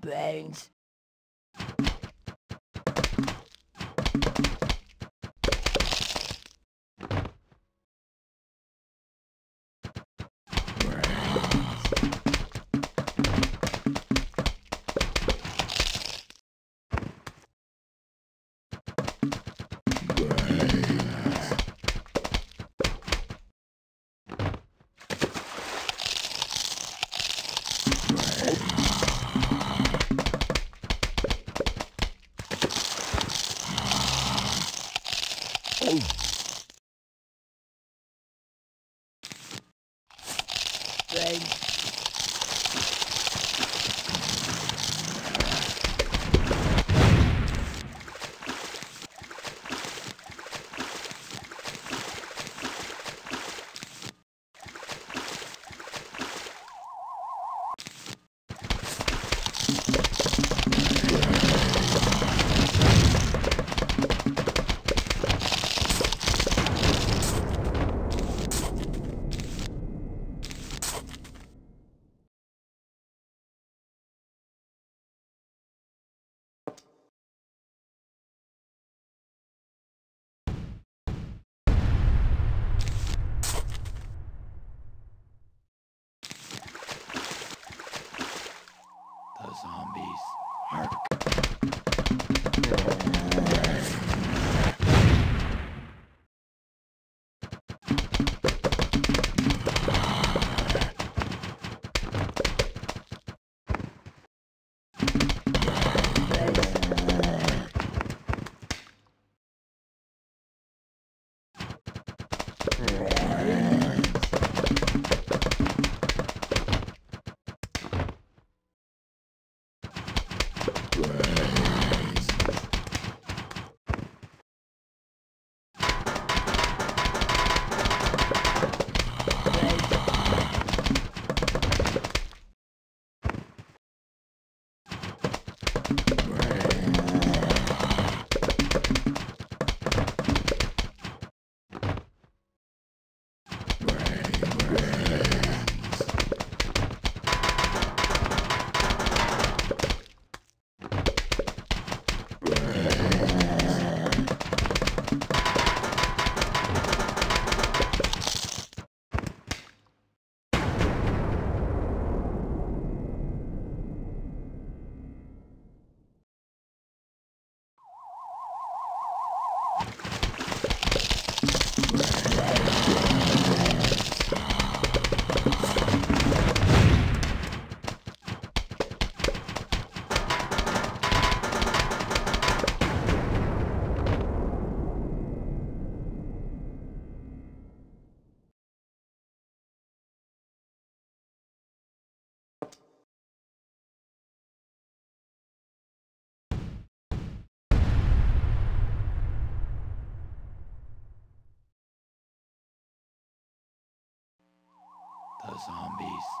Brains. Brains. Oh. Zombies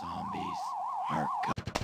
Zombies are coming.